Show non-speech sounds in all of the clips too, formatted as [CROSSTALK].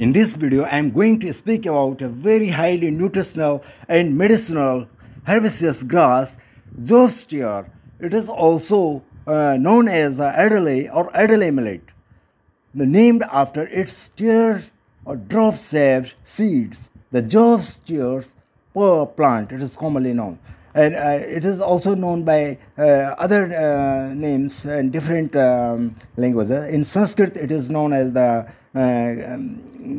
In this video, I am going to speak about a very highly nutritional and medicinal herbaceous grass, Job's tear. It is also uh, known as Adlay or Adlay millet, named after its steer or drop-shaped seeds. The Job's tear plant, it is commonly known. And uh, it is also known by uh, other uh, names in different um, languages. In Sanskrit, it is known as the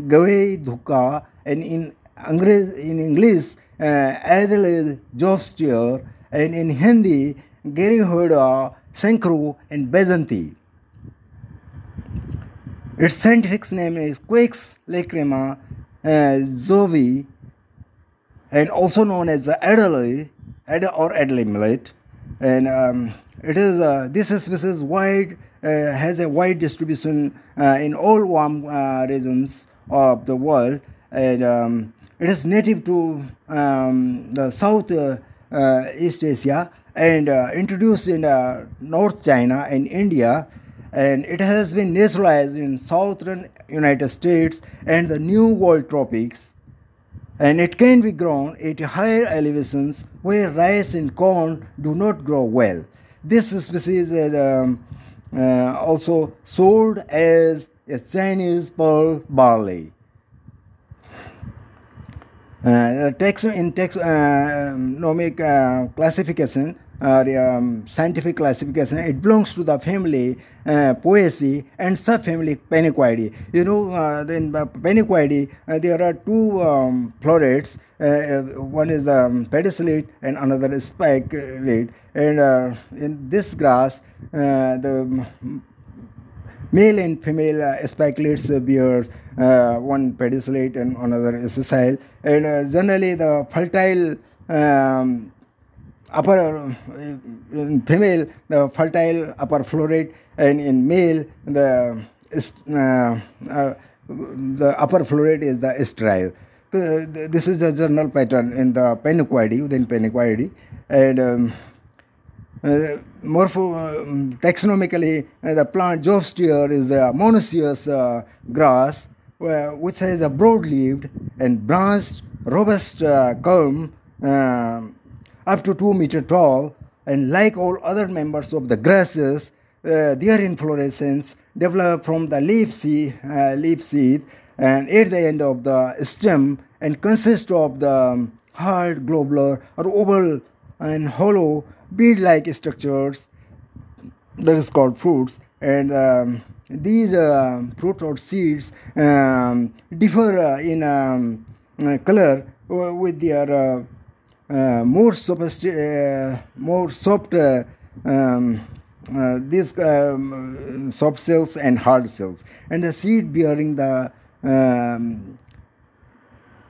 Gavedhuka, and in, Angres, in English, uh, Adlay Zofsteer, and in Hindi, Garhedua, Sankru, and Vaijanti. Its scientific name is Coix lacryma uh, jobi, and also known as the Adlay or Adlay. And um, it is uh, this species wide uh, has a wide distribution uh, in all warm regions of the world, and um, it is native to um, the South East Asia and introduced in North China and India and it has been naturalized in southern United States and the New World tropics. And it can be grown at higher elevations where rice and corn do not grow well. This species is um, uh, also sold as a Chinese pearl barley. Uh, text in taxonomic uh, classification, uh, the um, scientific classification, it belongs to the family uh, Poaceae and subfamily Panicoideae. You know, uh, in Panicoideae, uh, there are two um, florets. Uh, one is the um, and another is spikelet. And uh, in this grass, uh, the male and female uh, spikelets bear uh, one pedicellate and another is sessile. And uh, generally, the fertile um, upper in female the fertile upper floret and in male the uh, uh, the upper floret is the sterile. Uh, this is a general pattern in the Panicoideae within Panicoideae and um, uh, morpho um, taxonomically uh, the plant Job's tear is a monoecious uh, grass which has a broad-leaved and branched robust uh, culm up to 2 meter tall and like all other members of the grasses uh, their inflorescence develop from the leaf sheath, uh, leaf sheath and at the end of the stem and consist of the um, hard globular or oval and hollow bead-like structures that is called fruits and um, these uh, fruit or seeds um, differ uh, in um, uh, color with their uh, uh, more sophisticated, more soft um, uh, these um, soft cells and hard cells. And the seed bearing the um,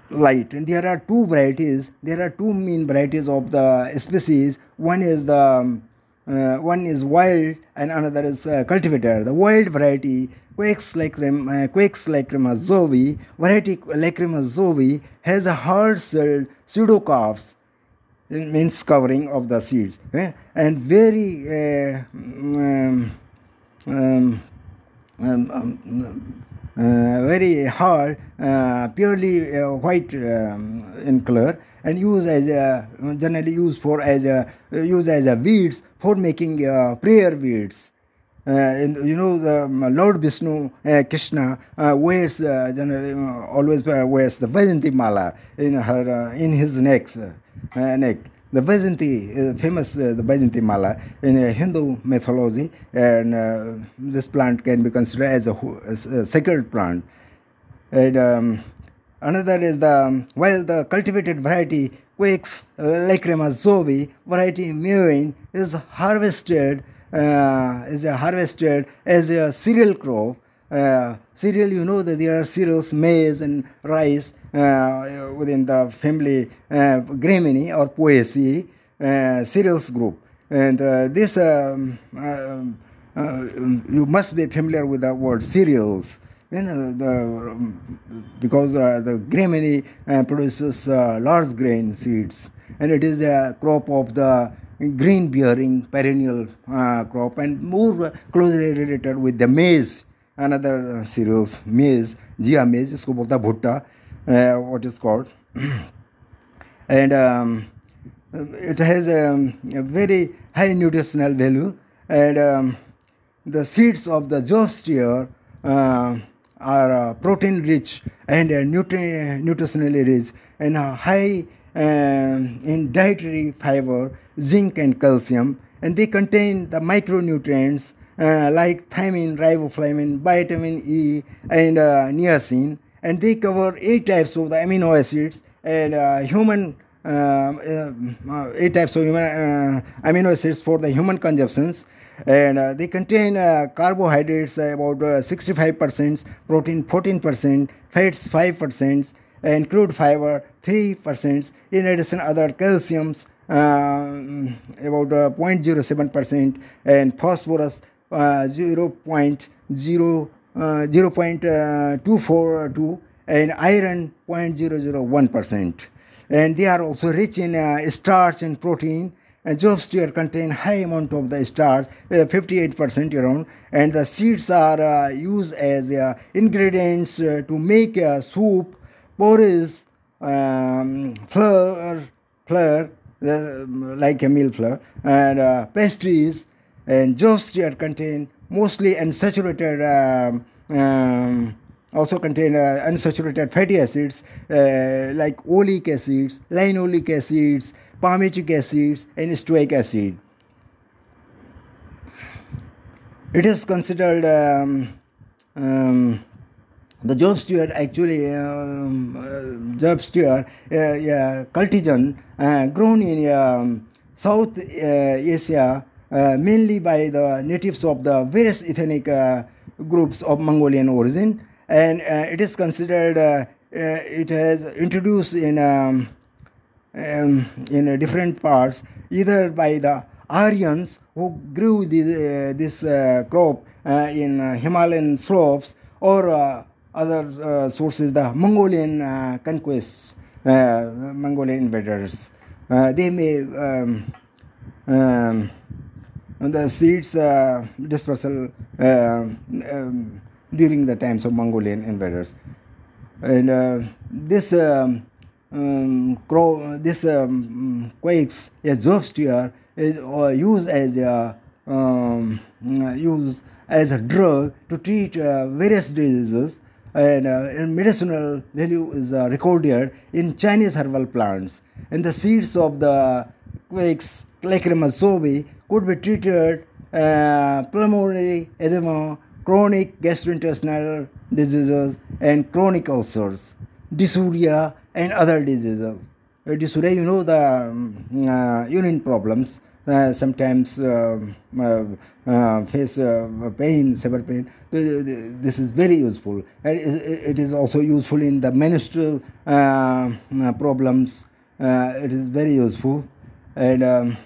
light. And there are two varieties there are two main varieties of the species. One is the um, uh, one is wild and another is uh, cultivated. The wild variety Coix lacrim, uh, Coix lacryma jobi variety lacryma jobi has a hard cell pseudocarps means covering of the seeds eh? and very uh, um, um, um, uh, very hard, uh, purely uh, white um, in color, and used as a, generally used for as a used as a weeds for making prayer weeds. Uh, and, you know the um, Lord Vishnu uh, Krishna uh, wears generally always wears the Vaijanti mala in her in his neck neck the Vaijanti, uh, famous uh, the Vaijanti mala in Hindu mythology, and uh, this plant can be considered as a, as a sacred plant. And um, another is the um, while the cultivated variety Coix uh, lacryma jobi variety mayuen is harvested uh, is harvested as a cereal crop. Uh, cereal, you know that there are cereals, maize and rice uh, uh, within the family uh, Gramineae or Poaceae cereals uh, group. And this, um, um you must be familiar with the word cereals. You know, the, um, because the Gramineae produces large grain seeds, and it is a crop of the green bearing perennial uh, crop and more closely related with the maize another uh, cereals maize Zea mays isko the bhutta uh, what is called. [CLEARS THROAT] And um, it has um, a very high nutritional value. And um, the seeds of the Job's tear uh, are uh, protein rich and uh, nutri- nutritionally rich and high um, in dietary fiber zinc and calcium. And they contain the micronutrients uh, like thiamine riboflavin vitamin e and uh, niacin and they cover eight types of the amino acids and uh, human um, uh, eight types of human uh, amino acids for the human consumptions. And uh, they contain uh, carbohydrates uh, about 65% protein 14% fats 5% and crude fiber 3% in addition other calciums um, about 0.07% and phosphorus 0.0 0.242 and iron 0.001% and they are also rich in uh, starch and protein. And zoosphere contain high amount of the starch uh, 58% around. And the seeds are uh, used as uh, ingredients uh, to make uh, soup porridge um, flour flour like a meal flour and pastries. And zoosphere contain mostly unsaturated um, um, also contain uh, unsaturated fatty acids uh, like oleic acids, linoleic acids, palmitic acids, and stearic acid. It is considered um, um, the Job's tear actually um, uh, Job's tear uh, cultigen uh, grown in um, South uh, Asia mainly by the natives of the various ethnic groups of Mongolian origin. And uh, it is considered uh, uh, it has introduced in um, um, in different parts either by the Aryans who grew the, this crop in Himalayan slopes or other sources the Mongolian conquests Mongolian invaders. They may um, um, the seeds uh, dispersal uh, um, during the times of Mongolian invaders. And uh, this um, um, crow, this um, Coix, is uh, used as a um, used as a drug to treat uh, various diseases and, uh, and, medicinal value is recorded in Chinese herbal plants. And the seeds of the Coix, Lacryma could be treated uh, pulmonary edema, chronic gastrointestinal diseases and chronic ulcers, dysuria and other diseases. Uh, dysuria, you know the um, uh, urine problems. Uh, sometimes um, uh, uh, face uh, pain, severe pain. This is very useful. It is also useful in the menstrual problems. it is very useful. And um,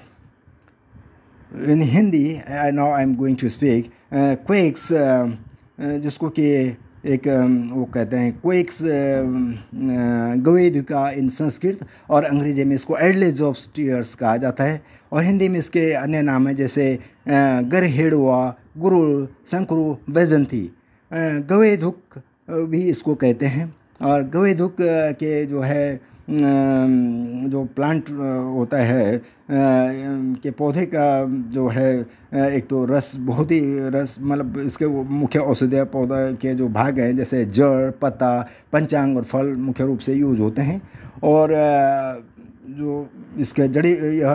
in Hindi, I am going to speak quakes जिसको कि एक वो कहते हैं quakes गवेद का इन संस्कृत और अंग्रेज़ी में इसको एडलेज ऑफ़ स्टीयर्स कहा जाता है। और हिंदी में इसके अन्य नाम हैं जैसे गरहेड़वा गुरुल शंकरु वैजंती। गवेधुक भी इसको कहते हैं। और गवेधुक के जो है जो प्लांट होता है के पौधे का जो है एक तो रस, बहुत ही रस मतलब इसके मुख्य औषधीय पौधा के जो भाग हैं, जैसे जड़, पत्ता, पंचांग और फल मुख्य रूप से यूज़ होते हैं। और जो इसके जड़ी, यह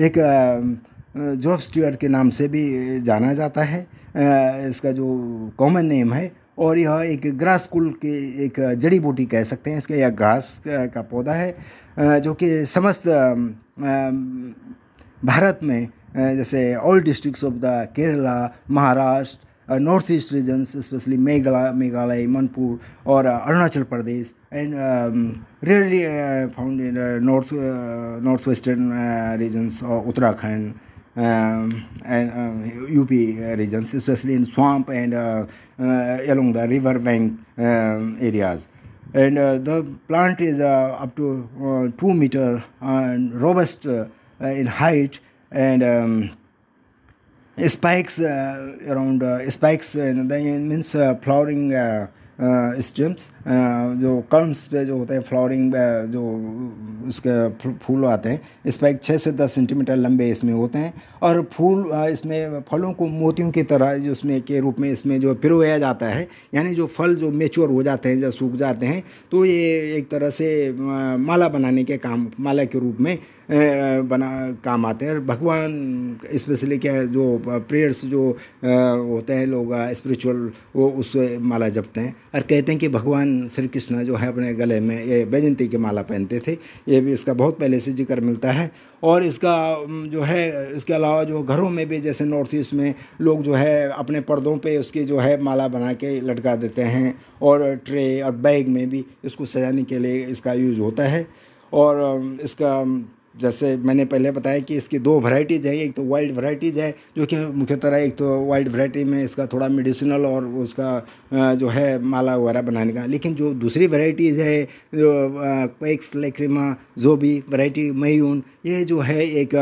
एक जॉब स्टीयर के नाम से भी जाना जाता है। इसका जो कॉमन नेम है और यह एक ग्रास कुल के एक जड़ी बूटी कह सकते हैं इसका यह घास का पौधा है जो कि समस्त भारत में जैसे all districts of the Kerala Maharashtra north east regions specially Meghalaya Meghalaya Manipur और Arunachal Pradesh and rarely found in north north western regions और Uttarakhand um, and um, UP regions, especially in swamp and uh, uh, along the river bank um, areas. And uh, the plant is up to two meter and robust in height and um, spikes around spikes and then means flowering stems जो corms पे जो होते हैं, flowering जो उसके फूल आते हैं, इस स्पाइक छः से दस सेंटीमीटर लंबे इसमें होते हैं और फूल इसमें फलों को मोतियों की तरह जो उसमें के रूप में इसमें जो पिरोया जाता है, यानी जो फल जो मेच्योर हो जाते हैं, जब सूख जाते हैं तो ये एक तरह से माला बनाने के काम, माला के रूप में बना, काम आते हैं। भगवान, स्पेशली क्या है, जो प्रेयर्स जो होते हैं लोग स्पिरिचुअल वो उस माला जपते हैं। और कहते हैं कि भगवान श्री कृष्ण जो है अपने गले में ये बैजंती की माला पहनते थे। ये भी इसका बहुत पहले से ज़िक्र मिलता है। और इसका जो है, इसके अलावा जो घरों में भी जैसे नॉर्थ ईस्ट में लोग जो है अपने पर्दों पे उसकी जो है माला बना के लटका देते हैं। और ट्रे और बैग में भी इसको सजाने के लिए इसका यूज़ होता है। और इसका जैसे मैंने पहले बताया कि इसकी दो वैरायटीज़ है, एक तो वाइल्ड वैरायटीज़ है, जो कि मुख्य तरह एक तो वाइल्ड वैरायटी में इसका थोड़ा मेडिसिनल और उसका जो है माला वगैरह बनाने का। लेकिन जो दूसरी वैरायटीज़ है, जो पैक्स लेक्रिमा जो भी वैरायटी मयून ये जो है एक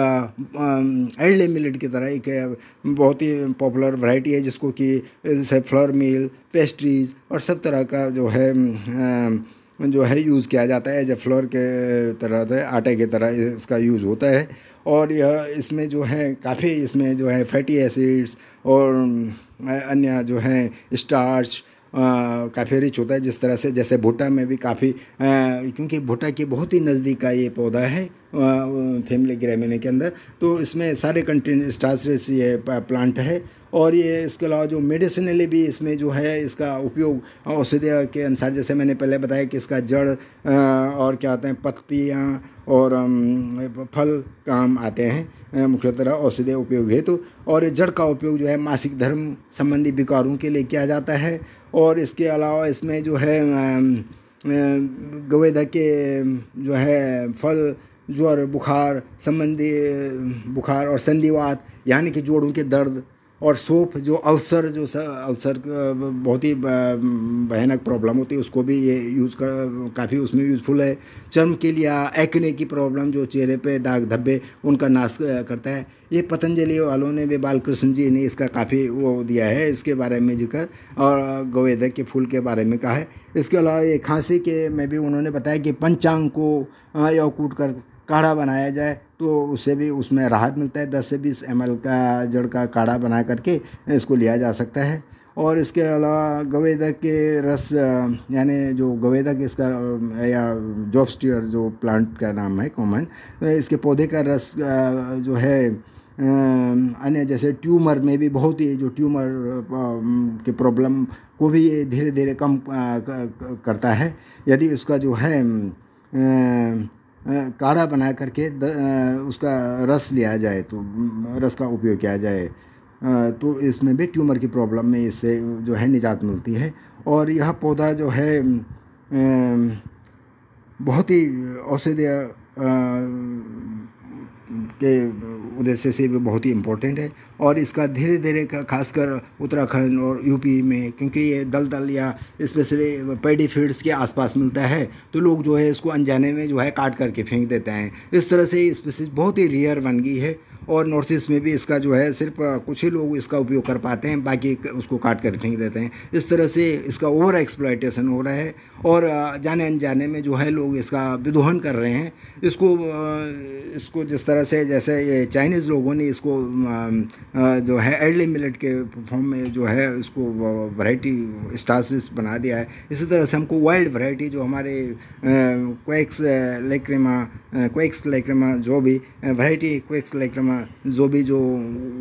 एल्डे मिलेट की तरह एक बहुत ही पॉपुलर वैरायटी है, जिसको कि जैसे फ्लोर मिल पेस्ट्रीज और सब तरह का जो है जो है यूज़ किया जाता है एज ए फ्लोर के तरह से, आटे की तरह इसका यूज़ होता है। और यह इसमें जो है काफ़ी इसमें जो है फैटी एसिड्स और अन्य जो है स्टार्च काफ़ी रिच होता है जिस तरह से, जैसे भुट्टा में भी काफ़ी क्योंकि भुट्टा के बहुत ही नज़दीक का ये पौधा है फैमिली ग्रेमिने के अंदर। तो इसमें सारे कंटेंट स्टार्च ये प्लांट है। और ये इसके अलावा जो मेडिसिनली भी इसमें जो है इसका उपयोग औषधिया के अनुसार जैसे मैंने पहले बताया कि इसका जड़ और क्या आते हैं पत्तियाँ और फल काम आते हैं मुख्यतः औषधीय उपयोग हेतु। तो, और जड़ का उपयोग जो है मासिक धर्म संबंधी विकारों के लिए किया जाता है। और इसके अलावा इसमें जो है गवेदा के जो है फल ज्वर बुखार संबंधी बुखार और संधिवात यानी कि जोड़ों के दर्द और सोप, जो अल्सर जो अल्सर बहुत ही भयानक प्रॉब्लम होती है, उसको भी ये यूज़ कर, काफ़ी उसमें यूज़फुल है। चर्म के लिए एक्ने की प्रॉब्लम जो चेहरे पे दाग धब्बे, उनका नाश करता है। ये पतंजलि वालों ने भी बालकृष्ण जी ने इसका काफ़ी वो दिया है, इसके बारे में ज़िक्र, और गोवेदक के फूल के बारे में कहा है। इसके अलावा ये खांसी के में भी उन्होंने बताया कि पंचांग को या कूट कर काढ़ा बनाया जाए तो उससे भी उसमें राहत मिलता है। दस से बीस एम का जड़ का काढ़ा बना करके इसको लिया जा सकता है। और इसके अलावा गवेदक के रस, यानी जो गवेदक इसका, या जॉबस्टियर जो प्लांट का नाम है कॉमन, इसके पौधे का रस जो है अन्य जैसे ट्यूमर में भी बहुत ही, जो ट्यूमर के प्रॉब्लम को भी धीरे धीरे कम करता है। यदि उसका जो है काढ़ा बना करके उसका रस लिया जाए तो रस का उपयोग किया जाए। तो इसमें भी ट्यूमर की प्रॉब्लम में इससे जो है निजात मिलती है। और यह पौधा जो है बहुत ही औषधीय के उद्देश्य से भी बहुत ही इम्पोर्टेंट है और इसका धीरे धीरे खासकर उत्तराखंड और यूपी में, क्योंकि ये दल दल या स्पेशली पेडी फील्ड्स के आसपास मिलता है तो लोग जो है इसको अनजाने में जो है काट करके फेंक देते हैं। इस तरह से स्पेसिस बहुत ही रेयर बन गई है और नॉर्थ ईस्ट में भी इसका जो है सिर्फ़ कुछ ही लोग इसका उपयोग कर पाते हैं, बाकी उसको काट कर फेंक देते हैं। इस तरह से इसका ओवर एक्सप्लाइटेशन हो रहा है और जाने अनजाने में जो है लोग इसका विदोहन कर रहे हैं। इसको इसको जिस तरह से जैसे ये चाइनीज़ लोगों ने इसको जो है अर्ली मिलट के फॉर्म में जो है इसको वैरायटी स्टासिस बना दिया है। इसी तरह से हमको वाइल्ड वैरायटी जो हमारे क्वेक्स लेक्रेमा क्वेक्स लेक्रेमा जो भी वैरायटी क्वेक्स लेक्रेमा जो भी जो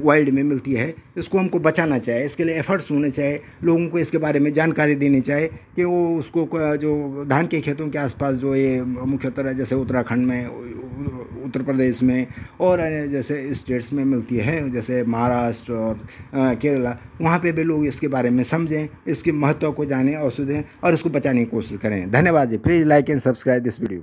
वर्ल्ड में मिलती है, इसको हमको बचाना चाहिए, इसके लिए एफर्ट्स होने चाहिए, लोगों को इसके बारे में जानकारी देनी चाहिए कि वो उसको जो धान के खेतों के आसपास जो ये मुख्यतः जैसे उत्तराखंड में, उत्तर प्रदेश में और जैसे स्टेट्स में मिलती है, जैसे महाराष्ट्र और केरला, वहाँ पे भी लोग इसके बारे में समझें, इसके महत्व को जानें और सुधें और इसको बचाने की कोशिश करें। धन्यवाद जी। Please like and subscribe this video